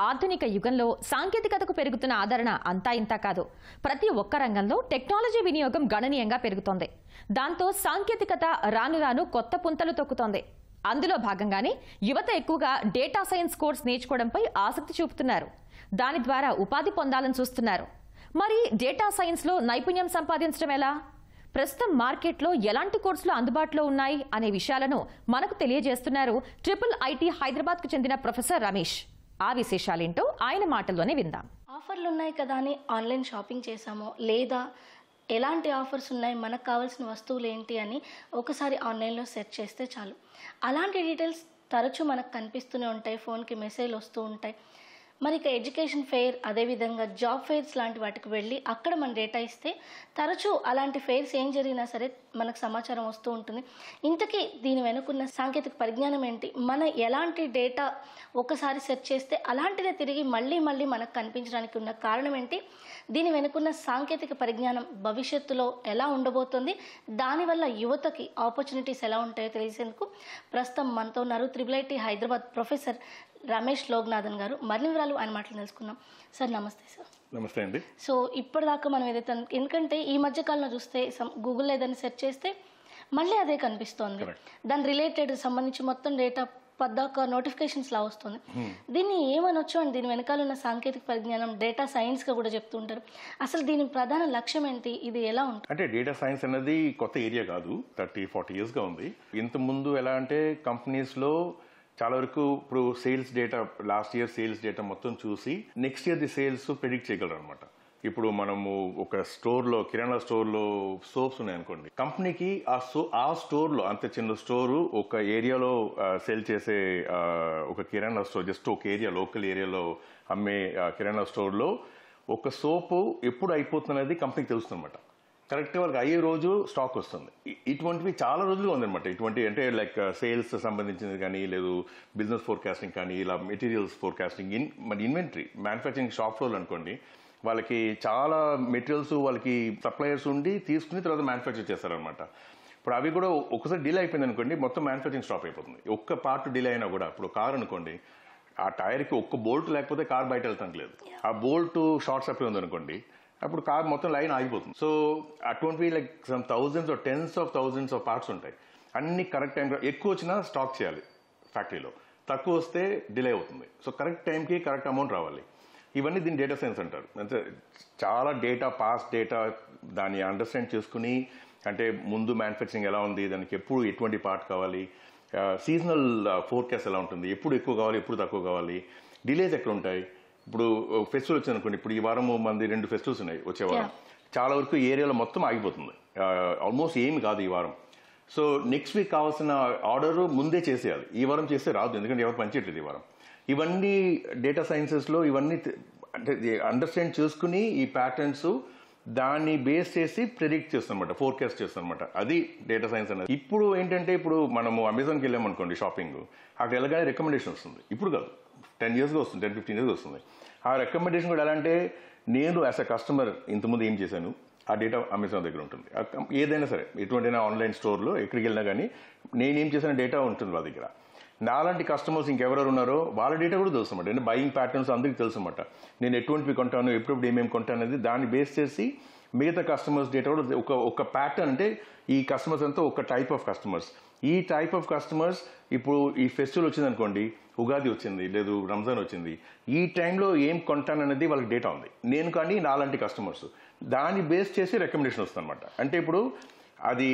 ఆధునిక యుగంలో సాంకేతికతకు పెరుగుతున్న ఆదరణ అంతా ఇంతా కాదు. ప్రతి ఒక్క రంగంలో టెక్నాలజీ వినియోగం గణనీయంగా పెరుగుతోంది. దాంతో సాంకేతికత రాను రాను కొత్త పుంతలు తొక్కుతోంది. అందులో భాగంగానే యువత ఎక్కువగా డేటా సైన్స్ కోర్స్ నేర్చుకోవడంపై ఆసక్తి చూపుతున్నారు. దాని ద్వారా ఉపాధి పొందాలని చూస్తున్నారు. మరి డేటా సైన్స్లో నైపుణ్యం సంపాదించడం ఎలా? ప్రస్తుతం మార్కెట్లో ఎలాంటి కోర్సులు అందుబాటులో ఉన్నాయి అనే విషయాలను మనకు తెలియజేస్తున్నారు ట్రిపుల్ ఐటీ హైదరాబాద్కు చెందిన ప్రొఫెసర్ రమేష్. ఆ విశేషాలేంటో ఆయన మాటల్లోనే విందాం. ఆఫర్లు ఉన్నాయి కదా అని ఆన్లైన్ షాపింగ్ చేశామో లేదా ఎలాంటి ఆఫర్స్ ఉన్నాయి మనకు కావాల్సిన వస్తువులు ఏంటి అని ఒకసారి ఆన్లైన్లో సెర్చ్ చేస్తే చాలు. అలాంటి డీటెయిల్స్ తరచూ మనకు కనిపిస్తూనే ఉంటాయి ఫోన్కి మెసేజ్లు వస్తూ ఉంటాయి. మరి ఇక ఎడ్యుకేషన్ ఫెయిర్ అదేవిధంగా జాబ్ ఫెయిర్స్ లాంటి వాటికి వెళ్ళి అక్కడ మన డేటా ఇస్తే తరచూ అలాంటి ఫెయిర్స్ ఏం జరిగినా సరే మనకు సమాచారం వస్తూ ఉంటుంది. ఇంతకీ దీని వెనుకున్న సాంకేతిక పరిజ్ఞానం ఏంటి? మన ఎలాంటి డేటా ఒకసారి సెర్చ్ చేస్తే అలాంటిదే తిరిగి మళ్ళీ మళ్ళీ మనకు కనిపించడానికి ఉన్న కారణం ఏంటి? దీని వెనుకున్న సాంకేతిక పరిజ్ఞానం భవిష్యత్తులో ఎలా ఉండబోతుంది? దానివల్ల యువతకి ఆపర్చునిటీస్ ఎలా ఉంటాయో తెలిసేందుకు ప్రస్తుతం మనతో ఉన్నారు triple IT Hyderabad professor Ramesh Loknathan garu. మరిన్ని వివరాలు ఆయన మాటలు తెలుసుకుందాం. సార్ నమస్తే సార్. నమస్తే అండి. సో ఇప్పటిదాకా మనం ఏదైతే అను- ఎందుకంటే ఈ మధ్య కాలంలో చూస్తే గూగుల్లో ఏదైనా సెర్చ్ చేస్తే మళ్ళీ అదే కనిపిస్తోంది. దాని రిలేటెడ్ సంబంధించి మొత్తం డేటా పద్దాక నోటిఫికేషన్స్ లా వస్తుంది. దీన్ని ఏమనొచ్చు అండి దీని వెనకాల ఉన్న సాంకేతిక పరిజ్ఞానం డేటా సైన్స్గా కూడా చెప్తుంటారు అసలు దీని ప్రధాన లక్ష్యం ఏంటి? ఇది ఎలా ఉంటుంది? అంటే డేటా సైన్స్ అనేది కొత్త ఏరియా కాదు. థర్టీ ఫార్టీ ఇయర్స్గా ఉంది. ఇంత ముందు ఎలా అంటే కంపెనీస్లో చాలా వరకు ఇప్పుడు sales data last year sales data మొత్తం చూసి next year the sales predict చేయగలరు అనమాట ఇప్పుడు మనము ఒక స్టోర్లో కిరాణా స్టోర్లో సోప్స్ ఉన్నాయనుకోండి. కంపెనీకి ఆ సో ఆ స్టోర్లో అంత చిన్న స్టోర్ ఒక ఏరియాలో సెల్ చేసే ఒక కిరాణా స్టోర్ జస్ట్ ఒక ఏరియా లోకల్ ఏరియాలో అమ్మే కిరాణా స్టోర్లో ఒక సోపు ఎప్పుడు అయిపోతుంది అనేది కంపెనీకి తెలుస్తుందన్నమాట. కరెక్ట్ వాళ్ళకి అయ్యే రోజు స్టాక్ వస్తుంది. ఇటువంటివి చాలా రోజులుగా ఉందన్నమాట. ఇటువంటి అంటే లైక్ సేల్స్ సంబంధించింది కానీ లేదు బిజినెస్ ఫోర్కాస్టింగ్ కానీ ఇలా మెటీరియల్స్ ఫోర్కాస్టింగ్ ఇన్ మన ఇన్వెంటరీ మ్యానుఫ్యాక్చరింగ్ షాప్ ఫ్లోర్ అనుకోండి వాళ్ళకి చాలా మెటీరియల్స్ వాళ్ళకి సప్లయర్స్ ఉండి తీసుకుని తర్వాత మ్యానుఫ్యాక్చర్ చేస్తారనమాట ఇప్పుడు అవి కూడా ఒకసారి డిలే అయిపోయింది అనుకోండి మొత్తం మ్యానుఫ్యాక్చరింగ్ స్టాప్ అయిపోతుంది. ఒక్క పార్ట్ డిలే అయినా కూడా ఇప్పుడు కార్ అనుకోండి ఆ టైర్కి ఒక్క బోల్ట్ లేకపోతే కార్ బయట వెళ్తాం లేదు. ఆ బోల్ట్ షార్ట్ సప్లై ఉంది అనుకోండి అప్పుడు కార్ మొత్తం లైన్ ఆగిపోతుంది. సో అటువంటివి like some thousands of tens of thousands of parts ఉంటాయి. అన్ని కరెక్ట్ టైం ఎక్కువ వచ్చినా స్టాక్ చేయాలి ఫ్యాక్టరీలో తక్కువ వస్తే డిలే అవుతుంది. సో కరెక్ట్ టైంకి కరెక్ట్ అమౌంట్ రావాలి. ఇవన్నీ దీని డేటా సైన్స్ అంటారు. అంటే చాలా డేటా పాస్ డేటా దాన్ని అండర్స్టాండ్ చేసుకుని అంటే ముందు మ్యానుఫ్యాక్చరింగ్ ఎలా ఉంది దానికి ఎప్పుడు ఎటువంటి పార్ట్ కావాలి సీజనల్ ఫోర్కాస్ట్ ఎలా ఉంటుంది ఎప్పుడు ఎక్కువ కావాలి ఎప్పుడు తక్కువ కావాలి డిలేస్ ఎక్కడ ఉంటాయి ఇప్పుడు ఫెస్టివల్ వచ్చింది అనుకోండి. ఇప్పుడు ఈ వారం మంది రెండు ఫెస్టివల్స్ ఉన్నాయి వచ్చే వారం. చాలా వరకు ఏరియాలో మొత్తం ఆగిపోతుంది. ఆల్మోస్ట్ ఏమి కాదు ఈ వారం. సో నెక్స్ట్ వీక్ కావాల్సిన ఆర్డర్ ముందే చేసేయాలి. ఈ వారం చేస్తే రాదు. ఎందుకంటే ఎవరు పనిచేయట్లేదు ఈ వారం. ఇవన్నీ డేటా సైన్సెస్లో ఇవన్నీ అంటే అండర్స్టాండ్ చేసుకుని ఈ ప్యాటర్న్స్ దాన్ని బేస్ చేసి ప్రిడిక్ట్ చేస్తానమాట ఫోర్కాస్ట్ చేస్తానమాట అది డేటా సైన్స్ అనేది. ఇప్పుడు ఏంటంటే ఇప్పుడు మనము అమెజాన్కి వెళ్ళామనుకోండి షాపింగ్ అక్కడ వెళ్ళగానే రికమెండేషన్ వస్తుంది. ఇప్పుడు కాదు. టెన్ ఇయర్స్గా వస్తుంది టెన్ ఫిఫ్టీన్ ఇయర్స్ వస్తుంది. ఆ రికమెండేషన్ కూడా ఎలా అంటే నేను యాజ్ అ కస్టమర్ ఇంతకుముందు ఏం చేశాను ఆ డేటా అమెజాన్ దగ్గర ఉంటుంది. ఏదైనా సరే ఎటువంటి ఆన్లైన్ స్టోర్లో ఎక్కడికి వెళ్ళినా కానీ నేనేం చేసిన డేటా ఉంటుంది వాళ్ళ దగ్గర. నాలాంటి కస్టమర్స్ ఇంకెవరెవరు ఉన్నారో వాళ్ళ డేటా కూడా తెలుసు అనమాట అంటే బయింగ్ ప్యాటర్న్స్ అందరికీ తెలుసు అనమాట నేను ఎటువంటివి కొంటాను ఎప్పుడెప్పుడు ఏమేమి కొంటాను అనేది దాన్ని బేస్ చేసి మిగతా కస్టమర్స్ డేటా కూడా ఒక ఒక ప్యాటర్న్ అంటే ఈ కస్టమర్స్ అంతా ఒక టైప్ ఆఫ్ కస్టమర్స్ ఈ టైప్ ఆఫ్ కస్టమర్స్ ఇప్పుడు ఈ ఫెస్టివల్ వచ్చింది అనుకోండి ఉగాది వచ్చింది లేదు రంజాన్ వచ్చింది. ఈ టైంలో ఏం కొంటాననేది వాళ్ళకి డేటా ఉంది. నేను కానీ నాలాంటి కస్టమర్స్ దాన్ని బేస్ చేసి రికమెండేషన్ వస్తుంది అనమాట అంటే ఇప్పుడు అది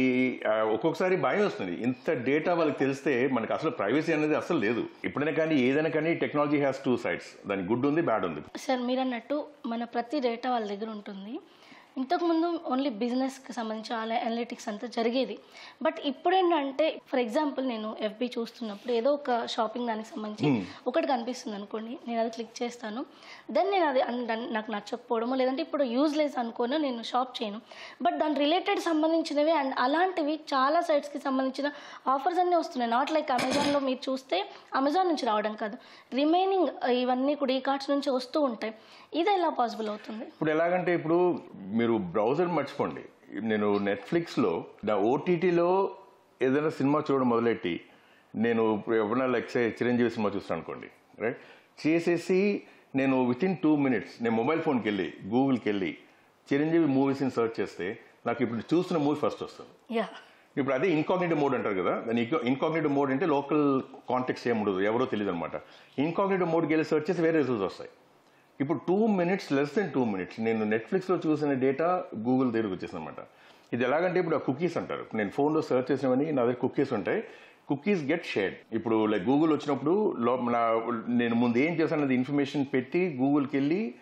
ఒక్కొక్కసారి భయం వస్తుంది. ఇంత డేటా వాళ్ళకి తెలిస్తే మనకు అసలు ప్రైవసీ అనేది అసలు లేదు. ఎప్పుడైనా కానీ ఏదైనా కానీ టెక్నాలజీ హ్యాస్ టూ సైడ్స్ దాని గుడ్ ఉంది బ్యాడ్ ఉంది. సార్ మీరు అన్నట్టు మన ప్రతి డేటా వాళ్ళ దగ్గర ఉంటుంది. ఇంతకుముందు ఓన్లీ బిజినెస్కి సంబంధించి అలా అనలిటిక్స్ అంతా జరిగేది. బట్ ఇప్పుడు ఏంటంటే ఫర్ ఎగ్జాంపుల్ నేను ఎఫ్బి చూస్తున్నప్పుడు ఏదో ఒక షాపింగ్ దానికి సంబంధించి ఒకటి కనిపిస్తుంది అనుకోండి నేను అది క్లిక్ చేస్తాను. దెన్ నేను అది నాకు నచ్చకపోవడమో లేదంటే ఇప్పుడు యూజ్లెస్ అనుకోను నేను షాప్ చేయను. బట్ దాని రిలేటెడ్ సంబంధించినవి అండ్ అలాంటివి చాలా సైట్స్కి సంబంధించిన ఆఫర్స్ అన్నీ వస్తున్నాయి. నాట్ లైక్ అమెజాన్లో మీరు చూస్తే అమెజాన్ నుంచి రావడం కాదు. రిమైనింగ్ ఇవన్నీ కూడా ఈ కార్డ్స్ నుంచి వస్తూ ఉంటాయి. ఇది ఎలా పాసిబుల్ అవుతుంది? ఇప్పుడు ఎలాగంటే ఇప్పుడు మీరు బ్రౌజర్ మర్చిపోండి. నేను నెట్ఫ్లిక్స్లో నా ఓటీటీలో ఏదైనా సినిమా చూడడం మొదలెట్టి నేను ఎవరైనా లైక్ చిరంజీవి సినిమా చూస్తాను అనుకోండి. రైట్? చేసేసి నేను విత్ ఇన్ టూ మినిట్స్ నేను మొబైల్ ఫోన్కి వెళ్ళి గూగుల్కి వెళ్ళి చిరంజీవి మూవీస్ని సెర్చ్ చేస్తే నాకు ఇప్పుడు చూస్తున్న మూవీ ఫస్ట్ వస్తుంది. యా ఇప్పుడు అదే ఇన్కాగ్నేటివ్ మోడ్ అంటారు కదా దాని ఇన్కాగ్నేటివ్ మోడ్ అంటే లోకల్ కాంటాక్ట్స్ ఏమి ఉండదు ఎవరో తెలియదు అనమాట ఇన్కాగ్నేటివ్ మోడ్కి వెళ్ళి సెర్చ్ చేసి వేరే రిజల్ట్స్ వస్తాయి. ఇప్పుడు two minutes less than two minutes నేను నెట్ఫ్లిక్స్లో చూసిన డేటా గూగుల్ దగ్గరకు వచ్చేసింది అనమాట ఇది ఎలాగంటే ఇప్పుడు ఆ కుకీస్ అంటారు. నేను ఫోన్లో సెర్చ్ చేసినవని నా దగ్గర కుకీస్ ఉంటాయి. కుకీస్ గెట్ షేర్డ్ ఇప్పుడు లైక్ గూగుల్ వచ్చినప్పుడు లో నా నేను ముందు ఏం చేశాను అది ఇన్ఫర్మేషన్ పెట్టి గూగుల్కి వెళ్ళి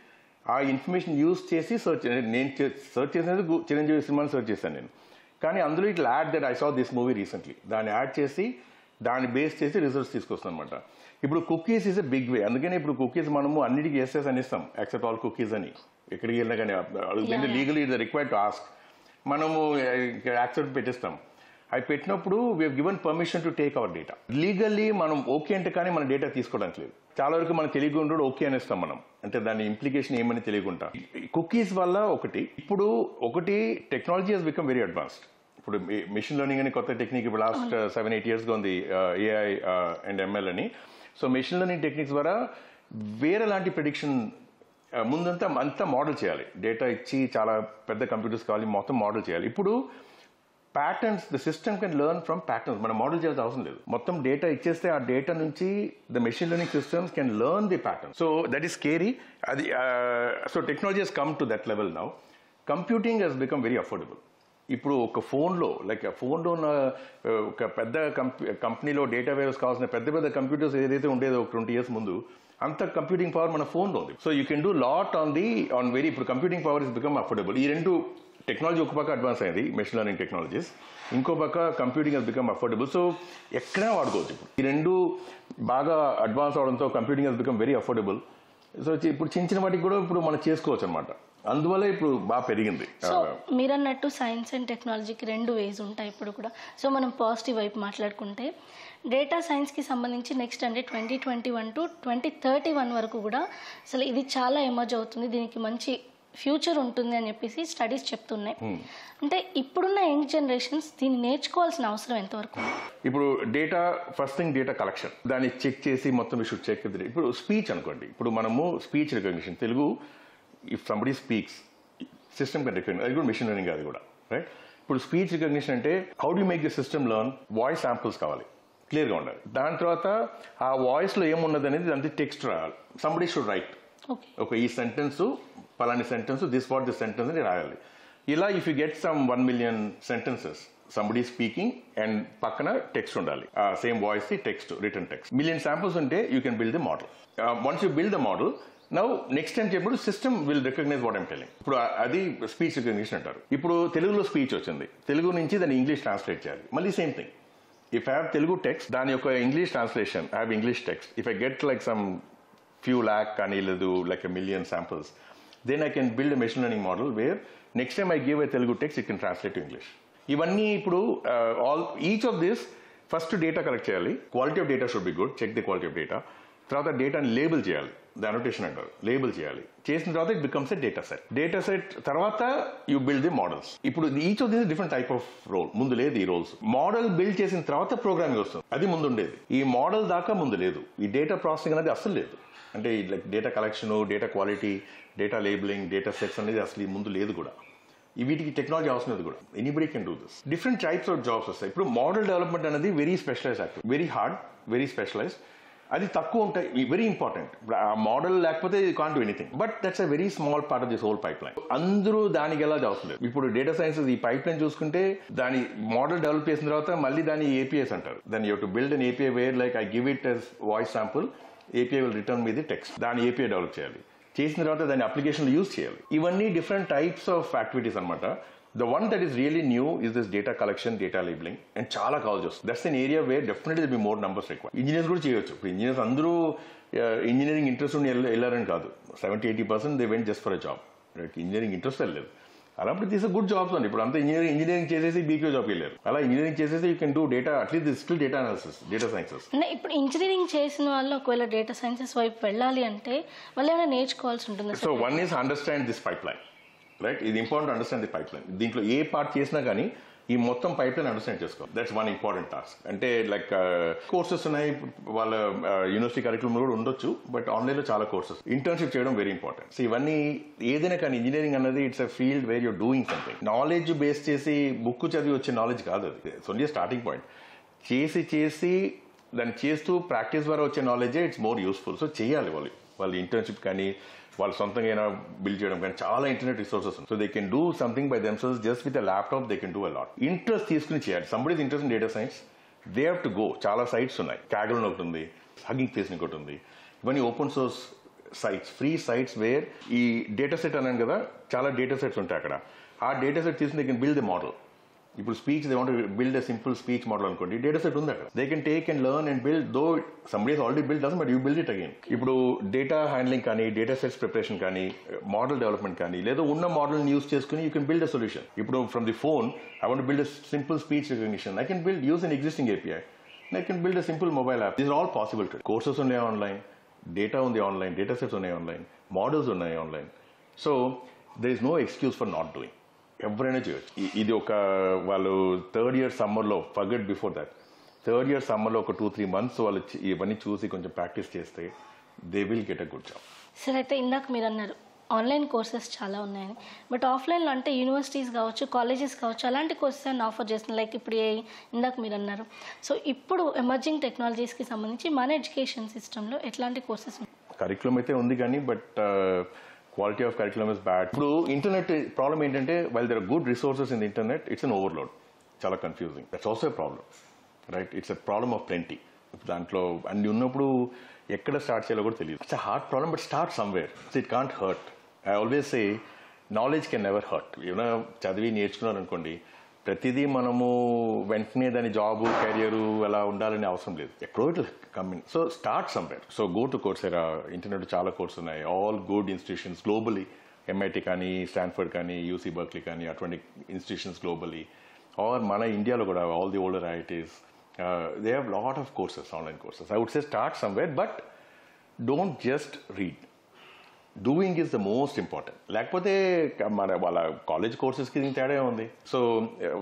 ఆ ఇన్ఫర్మేషన్ యూస్ చేసి సెర్చ్ నేను సెర్చ్ చేసినది చిరంజీవి సినిమాని సెర్చ్ చేశాను నేను. కానీ అందులో ఇట్లా ad that I saw this movie recently దాన్ని యాడ్ చేసి దాన్ని బేస్ చేసి రిజల్ట్స్ తీసుకొస్తాం అనమాట ఇప్పుడు cookies is a big way అందుకని ఇప్పుడు కుకీస్ మనము అన్నిటికీ ఎస్ఎస్ అని ఇస్తాం యాక్సెప్ట్ ఆల్ కుకీస్ అని. ఎక్కడికి వెళ్ళినా కానీ legally it required to ask మనము యాక్సెప్ట్ పెట్టిస్తాం. అవి పెట్టినప్పుడు we given permission to take our data legally మనం ఓకే అంటే కానీ మన డేటా తీసుకోవడానికి లేదు. చాలా వరకు మనం తెలియకుండా ఓకే అనేస్తాం మనం. అంటే దాని ఇంప్లికేషన్ ఏమని తెలియకుండా. కుకీస్ వల్ల ఒకటి ఇప్పుడు ఒకటి technology has become very advanced ఇప్పుడు మిషన్ లెర్నింగ్ అని కొత్త టెక్నిక్ ఇప్పుడు లాస్ట్ సెవెన్ ఎయిట్ ఇయర్స్గా ఉంది ఏఐ అండ్ ఎంఎల్ అని. సో మిషన్ లెర్నింగ్ టెక్నిక్స్ ద్వారా వేరే లాంటి ప్రిడిక్షన్ ముందంతా అంతా మోడల్ చేయాలి. డేటా ఇచ్చి చాలా పెద్ద కంప్యూటర్స్ కావాలి మొత్తం మోడల్ చేయాలి. ఇప్పుడు patterns the system can learn from patterns మనం మోడల్ చేయాల్సిన అవసరం లేదు. మొత్తం డేటా ఇచ్చేస్తే ఆ డేటా నుంచి the machine learning systems can learn the pattern so that is scary అది so technology has come to that level now computing has become very affordable ఇప్పుడు ఒక ఫోన్లో లైక్ ఫోన్లో ఉన్న ఒక పెద్ద కంపెనీలో డేటా వేర్స్ కావాల్సిన పెద్ద పెద్ద కంప్యూటర్స్ ఏదైతే ఉండేదో ఒక ట్వంటీ ఇయర్స్ ముందు అంత కంప్యూటింగ్ పవర్ మన ఫోన్లో ఉంది. So you can do lot on the on very ఇప్పుడు computing power is become affordable ఈ రెండు టెక్నాలజీ ఒక పక్క అడ్వాన్స్ అయింది మెషిన్ లెర్నింగ్ టెక్నాలజీస్ ఇంకో పక్క computing has become affordable so ఎక్కడైనా వాడుకోవచ్చు ఇప్పుడు. ఈ రెండు బాగా అడ్వాన్స్ అవడంతో computing has become very affordable so ఇప్పుడు చిన్న చిన్న వాటికి కూడా ఇప్పుడు మనం చేసుకోవచ్చు అనమాట అందువల్ల ఇప్పుడు బాగా పెరిగింది. సో మీరన్నట్టు సైన్స్ అండ్ టెక్నాలజీకి రెండు వేస్ ఉంటాయి ఇప్పుడు కూడా. సో మనం పాజిటివ్ వైపు మాట్లాడుకుంటే డేటా సైన్స్కి సంబంధించి నెక్స్ట్ అంటే twenty twenty one to twenty thirty one వరకు కూడా అసలు ఇది చాలా ఎమర్జ్ అవుతుంది. దీనికి మంచి ఫ్యూచర్ ఉంటుంది అని చెప్పేసి స్టడీస్ చెప్తున్నాయి. అంటే ఇప్పుడున్న యంగ్ జనరేషన్స్ దీన్ని నేర్చుకోవాల్సిన అవసరం ఎంతవరకు? ఇప్పుడు data first thing data collection. దాన్ని చెక్ చేసి మొత్తం షుడ్ చెక్ ఇప్పుడు స్పీచ్ అనుకోండి. ఇప్పుడు మనము speech recognition. Telugu if somebody speaks system can recognize అది కూడా మిషన్ లెర్నింగ్ అది కూడా రైట్ ఇప్పుడు స్పీచ్ రికగ్నిషన్ అంటే how do make the system learn voice samples కావాలి. క్లియర్గా ఉండాలి. దాని తర్వాత ఆ వాయిస్లో ఏమున్నది అనేది దానికి టెక్స్ట్ రాయాలి. సంబడి షుడ్ రైట్ ఓకే ఒక ఈ sentence Palani sentence this what this sentence అని రాయాలి. ఇలా if you get some one million sentences somebody speaking and పక్కన టెక్స్ట్ ఉండాలి. Same voice the text return text million samples ఉంటే you can build the model once you build the model now next time చెప్పినప్పుడు system will recognize what I'm telling ఇప్పుడు అది speech recognition అంటారు. ఇప్పుడు తెలుగులో speech వచ్చింది. తెలుగు నుంచి దాన్ని ఇంగ్లీష్ ట్రాన్స్లేట్ చేయాలి. మళ్ళీ same thing if I have Telugu text దాని యొక్క English translation I have English text if I get like some few lakh కానీ లేదు like a million samples then I can build machine learning model where next time I give I Telugu text it can translate English ఇవన్నీ ఇప్పుడు all each of this first data collect చేయాలి. Quality of data should be good check the quality of data తర్వాత డేటాని label చేయాలి. The annotation అంటారు label చేయాలి. చేసిన తర్వాత it becomes a data set data set తర్వాత యూ బిల్డ్ ది మోడల్స్ ఇప్పుడు each of this different type of role ముందు లేదు ఈ రోల్స్ మోడల్ బిల్డ్ చేసిన తర్వాత ప్రోగ్రామింగ్ వస్తుంది. అది ముందు ఉండేది ఈ మోడల్ దాకా ముందు లేదు. ఈ డేటా ప్రాసెసింగ్ అనేది అసలు లేదు. అంటే like data collection data quality data labelling data sets అనేది అసలు ఈ ముందు లేదు కూడా. ఈ వీటికి టెక్నాలజీ అవసరం లేదు కూడా. Anybody can do this different types of jobs వస్తాయి. ఇప్పుడు మోడల్ డెవలప్మెంట్ అనేది very specialize active very hard very specialize అది తక్కువ ఉంటాయి. వెరీ ఇంపార్టెంట్ ఆ మోడల్ లేకపోతే ఇది can't anything but that's a very small part of this whole pipeline అందరూ దానికి ఎలా అవసరం లేదు ఇప్పుడు డేటా సైన్స్ ఈ పైప్ లైన్ చూసుకుంటే దాని మోడల్ డెవలప్ చేసిన తర్వాత మళ్ళీ దాని ఏపీఎస్ అంటారు. దాని you to build an API where like I give it as voice sample API will return me the text దాని ఏపీఐ డెవలప్ చేయాలి. చేసిన తర్వాత దాని అప్లికేషన్ యూజ్ చేయాలి. ఇవన్నీ డిఫరెంట్ టైప్స్ ఆఫ్ యాక్టివిటీస్ అనమాట the one that is really new is this data collection data labelling and చాలా కావాల్సి వస్తుంది that's an area where definitely be more numbers require engineers కూడా చేయొచ్చు. ఇప్పుడు ఇంజనీర్స్ అందరూ ఇంజనీరింగ్ ఇంట్రెస్ట్ ఉండి వెళ్ళ- వెళ్ళారని కాదు. Seventy eighty percent they went just for a job engineering interest వెళ్ళలేదు అలాంటి తీసే గుడ్ జాబ్స్ అండి. ఇప్పుడు అంతా ఇంజనీరింగ్ ఇంజనీరింగ్ చేసేసి బీపీఓ జాబ్కి వెళ్ళారు. అలా ఇంజనీరింగ్ చేసేసి you can do data at least still data analysis data sciences అంటే ఇప్పుడు ఇంజనీరింగ్ చేసిన వాళ్ళు ఒకవేళ డేటా సైన్సెస్ వైపు వెళ్ళాలి అంటే వాళ్ళు ఏమైనా నేర్చుకోవాల్సి ఉంటుంది so one is understand this pipeline right ఇది important understand the pipeline దీంట్లో ఏ పార్ట్ చేసినా కానీ ఈ మొత్తం పైప్ లైన్ అండర్స్టాండ్ చేసుకోవాలి. దట్స్ వన్ ఇంపార్టెంట్ టాస్క్ అంటే లైక్ కోర్సెస్ uh, ఉన్నాయి. వాళ్ళ uh, యూనివర్సిటీ కరికులం కూడా ఉండొచ్చు బట్ ఆన్లైన్లో చాలా కోర్సెస్ ఇంటర్న్షిప్ చేయడం వెరీ ఇంపార్టెంట్ సో ఇవన్నీ ఏదైనా కానీ ఇంజనీరింగ్ అన్నది it's a field where you're doing something knowledge base చేసి బుక్ చదివి వచ్చే నాలెడ్జ్ కాదు అది. ఓన్లీ స్టార్టింగ్ పాయింట్ చేసి చేసి దాన్ని చేస్తూ ప్రాక్టీస్ ద్వారా వచ్చే నాలెడ్జే ఇట్స్ మోర్ యూస్ఫుల్ సో చేయాలి వాళ్ళు. వాళ్ళు ఇంటర్న్షిప్ కానీ వాళ్ళు సొంతంగా అయినా బిల్డ్ చేయడం కానీ చాలా internet resources so they can do something by themselves just with laptop they can do a lot interest తీసుకుని చేయాలి. Somebody interest in data science they have to go చాలా సైట్స్ ఉన్నాయి. క్యాగల్ ఒకటి ఉంది హగింగ్ ఫేస్ ఒకటి ఉంది. ఇవన్నీ open source sites free sites where ఈ డేటా సెట్ అన్నాను కదా చాలా డేటా సెట్స్ ఉంటాయి అక్కడ. ఆ డేటా సెట్ తీసుకుని they can build the model ఇప్పుడు speech they want build a simple speech model అనుకోండి. డేటా సెట్ ఉంది అక్కడ. They can take and learn and build though somebody's already build does but you build it again ఇప్పుడు data handling కానీ data sets preparation కానీ model development కానీ లేదా ఉన్న మోడల్ని యూస్ చేసుకుని you can build a solution ఇప్పుడు from the phone I want build a simple speech recognition I can build use an existing API I can build a simple mobile app these all possible courses ఉన్నాయి online data ఉంది online data sets ఉన్నాయి online models ఉన్నాయి online so there is no excuse for not doing ఎవరైనా చేయొచ్చు. ఇది ఒక వాళ్ళు third year సమ్మర్లో forget before that third year సమ్మర్లో ఒక టూ త్రీ మంత్స్ వాళ్ళు ఇవన్నీ చూసి కొంచెం ప్రాక్టీస్ చేస్తే they will get a good job. Sir అయితే ఇందాక మీరు అన్నారు ఆన్లైన్ కోర్సెస్ చాలా ఉన్నాయని. బట్ ఆఫ్లైన్లో అంటే యూనివర్సిటీస్ కావచ్చు కాలేజెస్ కావచ్చు అలాంటి కోర్సెస్ అని ఆఫర్ చేస్తున్నారు? లైక్ ఇప్పుడు ఇందాక మీరు అన్నారు. సో ఇప్పుడు ఎమర్జింగ్ టెక్నాలజీస్కి సంబంధించి మన ఎడ్యుకేషన్ సిస్టంలో ఎట్లాంటి కోర్సెస్ కరికులం అయితే ఉంది కానీ but quality of curriculum is bad ఇప్పుడు ఇంటర్నెట్ ప్రాబ్లం ఏంటంటే while there good resources in internet it's an overload చాలా confusing that's also a problem right it's a problem of plenty దాంట్లో అన్ని ఉన్నప్పుడు ఎక్కడ స్టార్ట్ చేయాలో కూడా తెలియదు. It's a hard problem but start somewhere it can't hurt I always say knowledge can never hurt ఏమైనా చదివి నేర్చుకున్నారు అనుకోండి ప్రతిదీ మనము వెంటనే దాని జాబ్ కెరియర్ అలా ఉండాలని అవసరం లేదు. ఎక్కడో it coming so start somewhere so go to Coursera internet చాలా కోర్స్ ఉన్నాయి. All good institutions globally MIT కానీ స్టాన్ఫర్డ్ కానీ యూసీ బర్క్లీ కానీ అటువంటి ఇన్స్టిట్యూషన్స్ గ్లోబలీ ఆర్ మన ఇండియాలో కూడా all the older IITs they have lot of courses online courses I would say start somewhere but don't just read doing is the most important లేకపోతే మన వాళ్ళ college కోర్సెస్కి దీనికి తేడా ఉంది సో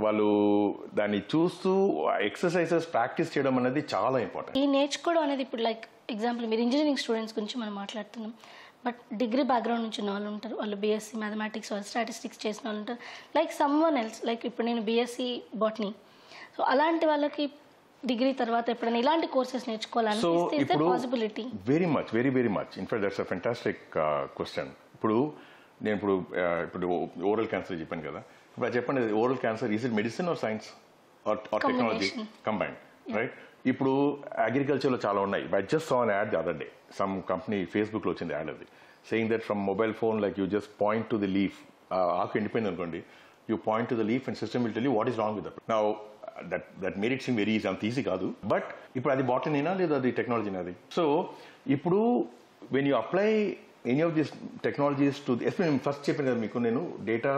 వాళ్ళు దాన్ని చూస్తూ ఎక్సర్సైజెస్ ప్రాక్టీస్ చేయడం అనేది చాలా ఇంపార్టెంట్ ఈ నేర్చుకోవడం అనేది ఇప్పుడు లైక్ ఎగ్జాంపుల్ మీరు ఇంజనీరింగ్ స్టూడెంట్స్ గురించి మనం మాట్లాడుతున్నాం. బట్ డిగ్రీ బ్యాక్గ్రౌండ్ నుంచి ఉన్న వాళ్ళు ఉంటారు. వాళ్ళు బీఎస్సీ మ్యాథమెటిక్స్ వాళ్ళు స్టాటిస్టిక్స్ చేసిన వాళ్ళు ఉంటారు. Like someone else like ఇప్పుడు నేను బీఎస్సీ బాటనీ సో అలాంటి వాళ్ళకి డిగ్రీ తర్వాత ఎప్పుడైనా ఇలాంటి కోర్సెస్ నేర్చుకోవాలనిపిస్తే ఇప్పుడు possibility very much very very much in fact that's a fantastic question ఇప్పుడు నేను ఇప్పుడు uh, ఇప్పుడు ఓరల్ క్యాన్సర్ చెప్పాను కదా. ఇప్పుడు చెప్పండి oral cancer is it medicine or science or technology. Combine right ఇప్పుడు అగ్రికల్చర్లో చాలా ఉన్నాయి. By just saw ad the other day some company ఫేస్బుక్లో వచ్చింది యాడ్ అది. Saying that from mobile phone like you just point to the leaf ఆకు ఎండిపోయింది అనుకోండి. You point to the leaf and system will tell you what is wrong with that now that that merits in seem very easy అంత easy కాదు. But ఇప్పుడు అది బాటనీనా లేదా అది టెక్నాలజీ అది సో ఇప్పుడు when you apply any of this technologies to special నేను ఫస్ట్ చెప్పాను కదా మీకు నేను డేటా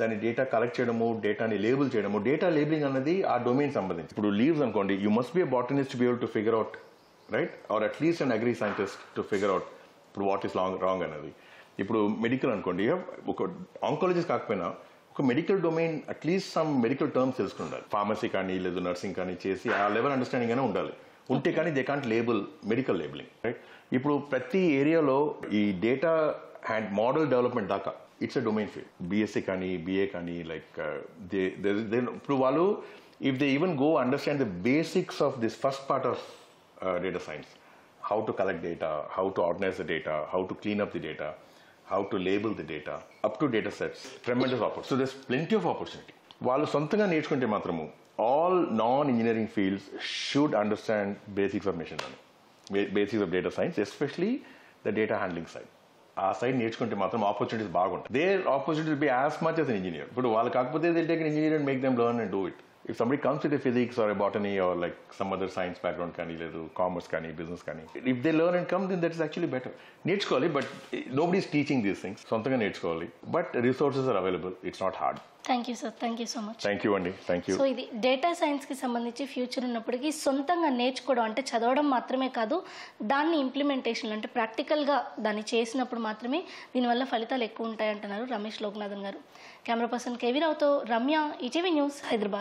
దాని డేటా కలెక్ట్ చేయడము డేటాని లేబుల్ చేయడము డేటా లేబులింగ్ అన్నది ఆ డొమైన్ సంబంధించి. ఇప్పుడు లీవ్స్ అనుకోండి you must be botanist be able to figure out right or at least and agri scientist to figure out ఇప్పుడు వాట్ ఈస్ లాంగ్ రాంగ్ అనేది ఇప్పుడు మెడికల్ అనుకోండి ఒక ఆంకాలజిస్ట్ కాకపోయినా ఒక medical domain at least some medical terms తెలుసుకుని ఉండాలి pharmacy కానీ లేదు నర్సింగ్ కానీ చేసి ఆ లెవెల్ అండర్స్టాండింగ్ అయినా ఉండాలి. ఉంటే కానీ they can't label medical labeling right ఇప్పుడు ప్రతి ఏరియాలో ఈ డేటా అండ్ మోడల్ డెవలప్మెంట్ దాకా it's a domain field BSc కానీ బీఏ కానీ లైక్ దే ఇప్పుడు వాళ్ళు if they even go understand the basics of this first part of data science. How to collect data, how to organize the data, how to clean up the data, how to label the data, up to data sets. Tremendous opportunity. So there's plenty of opportunity. వాళ్ళు సొంతంగా నేర్చుకుంటే మాత్రము all non engineering fields should understand basics of machine learning basics of data science especially the data handling side ఆ side నేర్చుకుంటే మాత్రం opportunities బాగుంటాయి there opportunities be as much as engineer ఇప్పుడు వాళ్ళు కాకపోతే they'll take engineer and make them learn and do it if somebody comes with physics or botany or like some other science background కానీ లేదు commerce కానీ business కానీ if they learn and come then that is actually better నేర్చుకోవాలి but nobody teaching these things సొంతంగా నేర్చుకోవాలి but resources are available it's not hard thank you sir thank you so much thank you అండి thank you so ఇది data సైన్స్కి సంబంధించి future ఉన్నప్పటికీ సొంతంగా నేర్చుకోవడం అంటే చదవడం మాత్రమే కాదు దాన్ని ఇంప్లిమెంటేషన్ అంటే ప్రాక్టికల్గా దాన్ని చేసినప్పుడు మాత్రమే దీనివల్ల ఫలితాలు ఎక్కువ ఉంటాయి అంటున్నారు Ramesh Loknathan garu. Camera person KV రావుతో రమ్య ఈటీవీ న్యూస్ హైదరాబాద్.